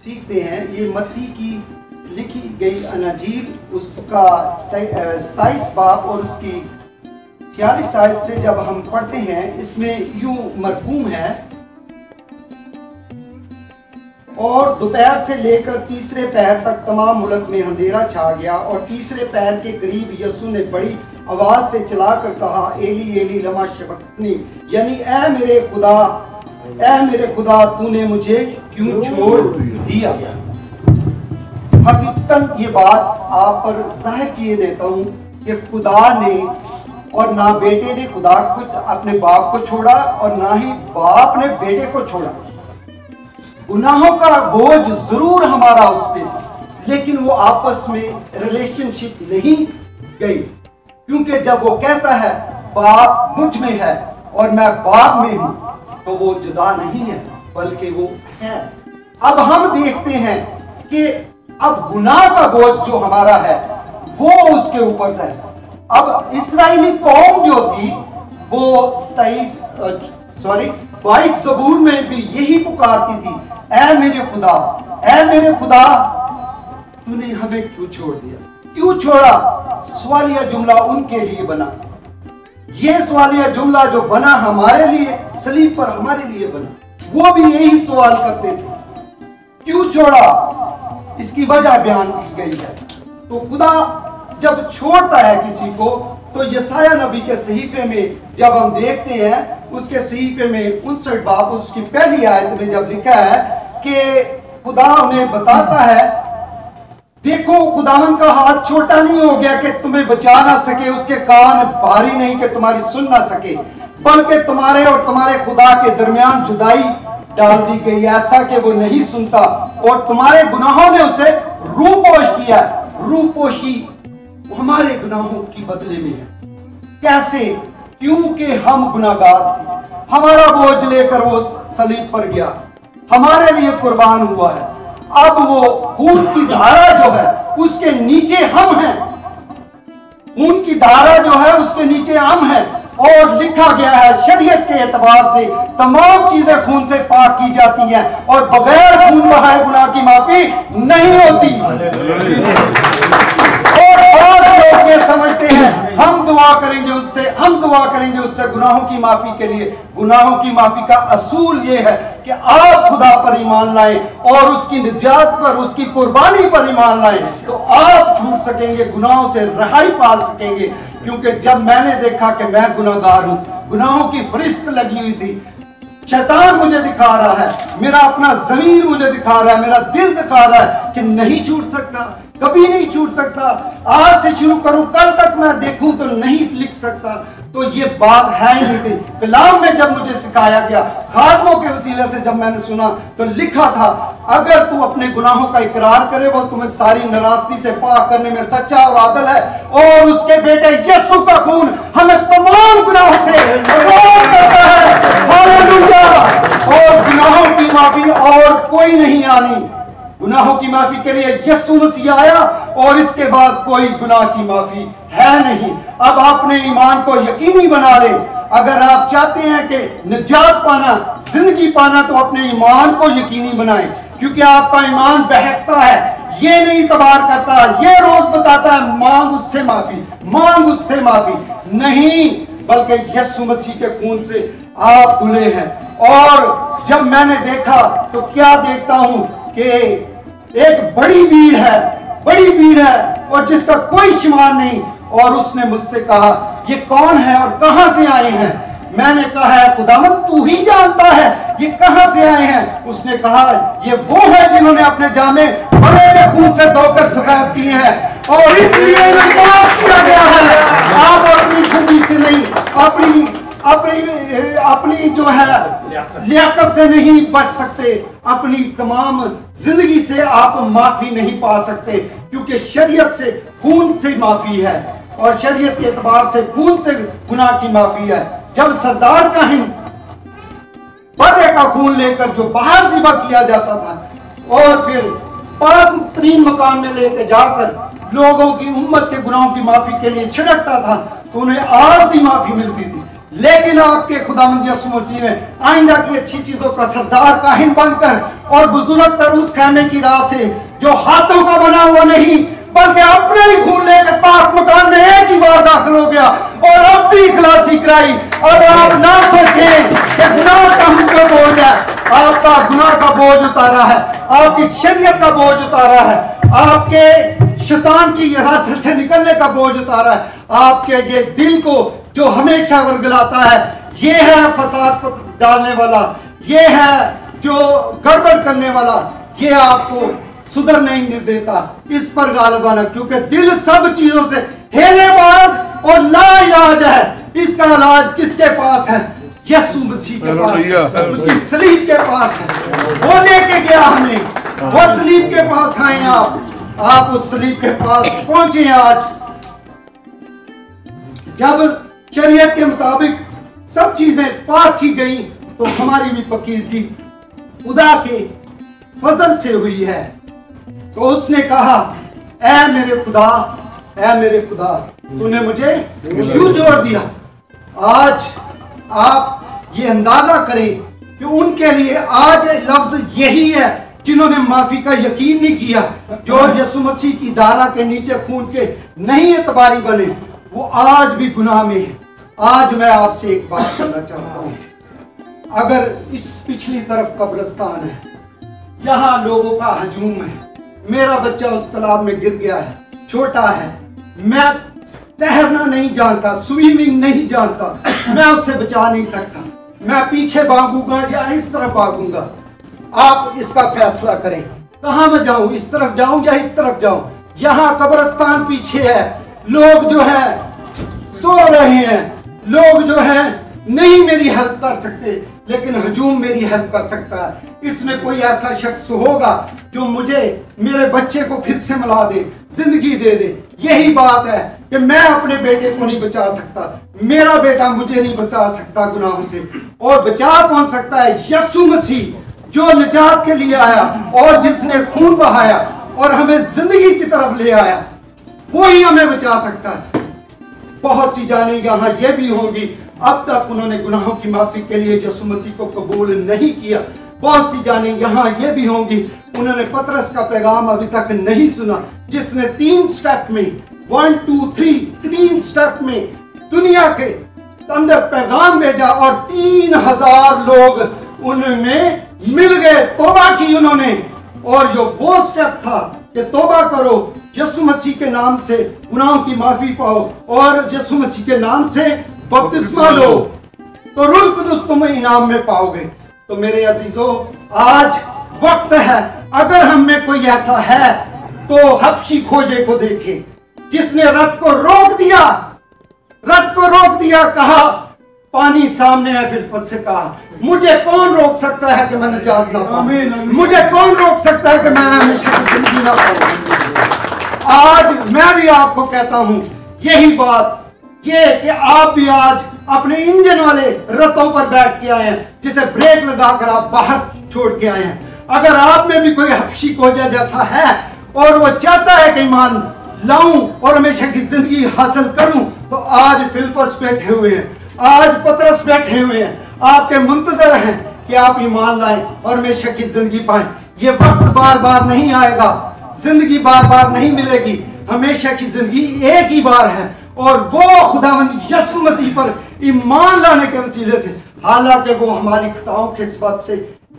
सीखते हैं, ये मत्ती की लिखी गई अनाजील उसका सताइस बाप और उसकी छियालीस आयत से जब हम पढ़ते हैं, इसमें यूँ मरहूम है। और दोपहर से लेकर तीसरे पहर तक तमाम मुल्क में अंधेरा छा गया और तीसरे पहर के करीब यसु ने बड़ी आवाज़ से चलाकर कहा, एली एली, लमा शबकनी यानी, ए मेरे खुदा ए मेरे खुदा, तूने मुझे क्यों छोड़ दिया? हकीकतन ये बात आप पर ज़ाहिर किए देता हूँ कि खुदा ने और ना बेटे ने खुदा को, अपने बाप को छोड़ा और ना ही बाप ने बेटे को छोड़ा। गुनाहों का बोझ ज़रूर हमारा उस पर लेकिन वो आपस में रिलेशनशिप नहीं गई। क्योंकि जब वो कहता है, बाप मुझमें है और मैं बाप में हूँ तो वो जुदा नहीं है, बल्कि वो है। अब हम देखते हैं कि अब गुनाह का बोझ जो हमारा है, वो उसके ऊपर है। अब इसराइली कौम जो थी, वो तेईस सॉरी बाईस सबूर में भी यही पुकारती थी ऐ मेरे खुदा ऐ मेरे खुदा, तूने हमें क्यों छोड़ दिया? क्यों छोड़ा? सवालिया जुमला उनके लिए बना। यह सवालिया जुमला जो बना हमारे लिए, सलीब पर हमारे लिए बना। वो भी यही सवाल करते थे। क्यों छोड़ा? इसकी वजह बयान की गई है। तो खुदा जब छोड़ता है किसी को तो यसाया नबी के सहीफे में जब हम देखते हैं, उसके सहीफे में उनसठ बाप, उसकी पहली आयत में जब लिखा है कि खुदा उन्हें बताता है देखो, खुदावन का हाथ छोटा नहीं हो गया कि तुम्हें बचा ना सके, उसके कान भारी नहीं कि तुम्हारी सुन ना सके, बल्कि तुम्हारे और तुम्हारे खुदा के दरमियान जुदाई डाल दी गई, ऐसा कि वो नहीं सुनता, और तुम्हारे गुनाहों ने उसे रूपोश किया रूपोशी हमारे गुनाहों की बदले में है। कैसे? क्योंकि हम गुनागार थे। हमारा बोझ लेकर वो सलीब पर गया। हमारे लिए कुर्बान हुआ है। अब वो खून की धारा जो है, उसके नीचे हम हैं। खून की धारा जो है, उसके नीचे हम हैं। और लिखा गया है, शरीयत के एतबार से तमाम चीज़ें खून से पाक की जाती हैं और बगैर खून बहाए गुनाह की माफ़ी नहीं होती। और लोग ये समझते हैं, हम दुआ करेंगे उससे हम दुआ करेंगे उससे गुनाहों की माफ़ी के लिए। गुनाहों की माफ़ी का असूल ये है कि आप खुदा पर ईमान लाए और उसकी निजात पर, उसकी कुर्बानी पर ईमान लाए तो आप छूट सकेंगे, गुनाहों से रहाई पा सकेंगे। क्योंकि जब मैंने देखा कि मैं गुनागार हूँ, गुनाहों की फरिश्त लगी हुई थी, शैतान मुझे दिखा रहा है, मेरा अपना जमीर मुझे दिखा रहा है, मेरा दिल दिखा रहा है कि नहीं छूट सकता, कभी नहीं छूट सकता। आज से शुरू करूँ, कल तक मैं देखूँ तो नहीं लिख सकता। तो ये बात है ही नहीं थी। कलाम में जब मुझे सिखाया गया खादमों के वसीले से जब मैंने सुना तो लिखा था, अगर तू अपने गुनाहों का इकरार करे, वो तुम्हें सारी नाराज़गी से पाक करने में सच्चा और आदल है, और उसके बेटे यीशु का खून हमें तमाम गुनाहों से करता है। और गुनाहों की माफ़ी और कोई नहीं आनी। गुनाहों की माफ़ी के लिए यस्सु मसीह आया और इसके बाद कोई गुनाह की माफ़ी है नहीं। अब आपने ईमान को यकीनी बना ले। अगर आप चाहते हैं कि निजात पाना, ज़िंदगी पाना तो अपने ईमान को यकीनी बनाए, क्योंकि आपका ईमान बहकता है। ये नहीं तबार करता, ये रोज बताता है, मांग उससे माफ़ी, मांग उससे माफ़ी। नहीं, बल्कि यस्सु मसीह के खून से आप धुले हैं। और जब मैंने देखा तो क्या देखता हूँ कि एक बड़ी भीड़ है बड़ी भीड़ है और जिसका कोई शुमार नहीं। और उसने मुझसे कहा, ये कौन है और कहाँ से आए हैं? मैंने कहा, है खुदावन, तू ही जानता है ये कहाँ से आए हैं? उसने कहा, ये वो है जिन्होंने अपने जामे बड़े खून से धोकर सफ़ेद किए हैं और इसलिए किया गया है। आप अपनी खूबी से नहीं, अपनी अपनी अपनी जो है, लियाकत से नहीं बच सकते। अपनी तमाम ज़िंदगी से आप माफ़ी नहीं पा सकते, क्योंकि शरीयत से खून से माफ़ी है और शरीयत के एतबार से खून से गुनाह की माफ़ी है। जब सरदार का हिंद बर्रे का खून लेकर जो बाहर जिबा किया जाता था और फिर पाक तरीन मकान में लेकर जाकर लोगों की, उम्मत के गुनाहों की माफ़ी के लिए छिड़कता था तो उन्हें आरजी माफ़ी मिलती थी। लेकिन आपके यसु मसीह ने आइंदा की अच्छी चीज़ों का सरदार काहिन बनकर और बुज़ुर्ग तर उस खेमे की राह से जो हाथों का बना हुआ नहीं, बल्कि अपने ही खून लेकर पाक मकान में एक ही बार दाखिल हो गया और अब भी खलासी कराई। अब आप ना सोचें कि बोझ है। आपका गुनाह का बोझ उतारा है, आपकी शरीयत का बोझ उतारा है, आपके शैतान की हिरासत से निकलने का बोझ उतारा है। आपके ये दिल को जो हमेशा वर्गलाता है ये है फसाद डालने वाला ये है जो गड़बड़ करने वाला ये आपको सुधर नहीं देता। इस पर गालबाना क्योंकि दिल सब चीज़ों से हेलेबाज और लाइलाज है। इसका इलाज किसके पास है? यीशु मसीह के पास। उसकी सलीब के पास है। वो लेके गया हमें वो सलीब के पास आए आप। आप उस सलीब के पास पहुँचे आज। जब शरीयत के मुताबिक सब चीज़ें पाक की गई तो हमारी भी पकीजगी खुदा के फजल से हुई है। तो उसने कहा ऐ मेरे खुदा ऐ मेरे खुदा, तूने मुझे क्यों छोड़ दिया? आज आप ये अंदाज़ा करें कि उनके लिए आज लफ्ज यही है जिन्होंने माफ़ी का यकीन नहीं किया, जो यसु मसीह की धारा के नीचे खून के नहीं एतबारी बने। आज भी गुनाह में है। आज मैं आपसे एक बात करना चाहता हूँ। अगर इस पिछली तरफ़ कब्रिस्तान है, यहाँ लोगों का हजूम है, मेरा बच्चा उस तालाब में गिर गया है, छोटा है, मैं तैरना नहीं जानता स्विमिंग नहीं जानता, मैं उससे बचा नहीं सकता। मैं पीछे भागूँगा या इस तरफ़ भागूँगा? आप इसका फैसला करें। कहा मैं जाऊँ? इस तरफ़ जाऊँ या इस तरफ़ जाऊँ? यहाँ कब्रस्तान पीछे है। लोग जो है सो रहे हैं। लोग जो है, नहीं मेरी हेल्प कर सकते, लेकिन हजूम मेरी हेल्प कर सकता है। इसमें कोई ऐसा शख्स होगा जो मुझे, मेरे बच्चे को फिर से मिला दे, ज़िंदगी दे दे। यही बात है कि मैं अपने बेटे को नहीं बचा सकता। मेरा बेटा मुझे नहीं बचा सकता गुनाहों से। और बचा कौन सकता है? यसु मसीह, जो निजात के लिए आया और जिसने खून बहाया और हमें ज़िंदगी की तरफ़ ले आया। वो ही हमें बचा सकता है। बहुत सी जाने, यहाँ ये भी होंगी, अब तक उन्होंने गुनाहों की माफ़ी के लिए यसु मसीह को कबूल नहीं किया। बहुत सी जाने, यहाँ ये भी होंगी, उन्होंने पतरस का पैगाम अभी तक नहीं सुना, जिसने तीन स्टेप में, वन, टू, थ्री, तीन स्टेप में दुनिया के अंदर पैगाम भेजा और तीन हज़ार लोग उनमें मिल गए। तोबा की उन्होंने, और जो वो स्टेप था कि तोबा करो यसु मसीह के नाम से गुनाहों की माफ़ी पाओ और यसु मसीह के नाम से बपतिस्मा लो। तो रुल कुदस तुम इनाम में पाओगे। तो मेरे अजीजों आज वक्त है अगर हम में कोई ऐसा है तो हफ्शी खोजे को देखे। जिसने रथ को रोक दिया रथ को रोक दिया कहा पानी सामने है फिर से कहा मुझे कौन रोक सकता है कि मैं निजात ना पाऊँ? मुझे कौन रोक सकता है कि मैं हमेशा ज़िंदगी ना पाऊँ? आज मैं भी आपको कहता हूँ, यही बात, ये कि आप भी आज अपने इंजन वाले रथों पर बैठ के आए हैं, जिसे ब्रेक लगाकर आप बाहर छोड़ के आए हैं। अगर आप में भी कोई हफ्शी कोजा जैसा है, और वो चाहता है कि ईमान लाऊं और हमेशा की ज़िंदगी हासिल करूँ तो आज फिल्पस बैठे हुए हैं, आज पतरस बैठे हुए हैं। आपके मुंतजर हैं कि आप ईमान लाएँ और हमेशा की ज़िंदगी पाएँ। ये वक्त बार बार नहीं आएगा। ज़िंदगी बार बार नहीं मिलेगी। हमेशा की ज़िंदगी एक ही बार है। और वो खुदावंद यसु मसीह पर ईमान लाने के वसीले से हालाँकि वो हमारी खताओं के सबब से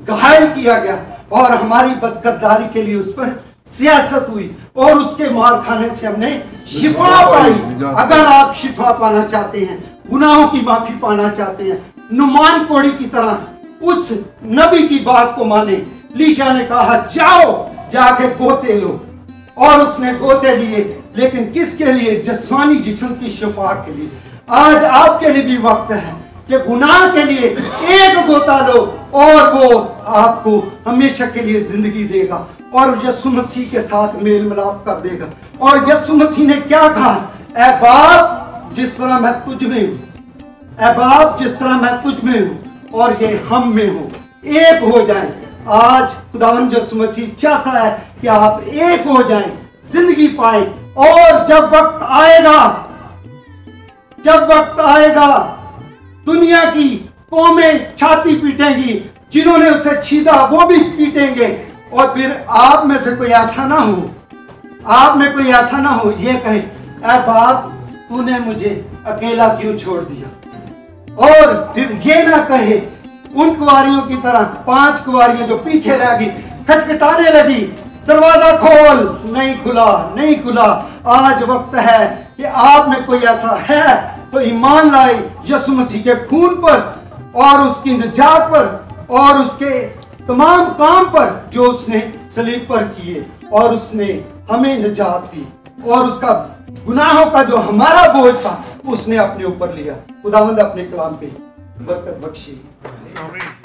घायल किया गया और हमारी बदकरदारी के लिए उस पर सियासत हुई और उसके मार खाने से हमने शिफा पाई। अगर आप शिफा पाना चाहते हैं गुनाहों की माफ़ी पाना चाहते हैं नुमान कोड़ी की तरह उस नबी की बात को माने लीशा ने कहा जाओ जाके गोते लो और उसने गोते लिए, लेकिन किसके लिए? जस्मानी जिसम की शिफा के लिए। आज आपके लिए भी वक्त है कि गुनाह के लिए एक गोता लो और वो आपको हमेशा के लिए ज़िंदगी देगा और यसु मसीह के साथ मेल मिलाप कर देगा। और यसु मसीह ने क्या कहा? ए बाप, जिस तरह मैं तुझ में हूँ, ए बाप, जिस तरह मैं तुझ में हूँ, और ये हम में हो, एक हो जाए आज खुदावन यसु मसीह चाहता है कि आप एक हो जाएँ, ज़िंदगी पाए, और जब वक्त आएगा, जब वक्त आएगा, दुनिया की कौमें छाती पीटेंगी, जिन्होंने उसे छीदा, वो भी पीटेंगे। और फिर आप में से कोई ऐसा ना हो, आप में कोई ऐसा ना हो, ये कहे ए बाप, तूने मुझे अकेला क्यों छोड़ दिया? और फिर ये ना कहे उन कुवारियों की तरह पाँच कुवारियाँ जो पीछे रह गई, खटखटाने लगी, दरवाज़ा खोल, नहीं खुला नहीं खुला। आज वक्त है कि आप में कोई ऐसा है तो ईमान लाए यसु मसीह के खून पर और उसकी निजात पर और उसके तमाम काम पर जो उसने सलीब पर किए और उसने हमें निजात दी और उसका गुनाहों का जो हमारा बोझ था, उसने अपने ऊपर लिया। खुदावंद, अपने कलाम पे बरकत बख्शी। Amen.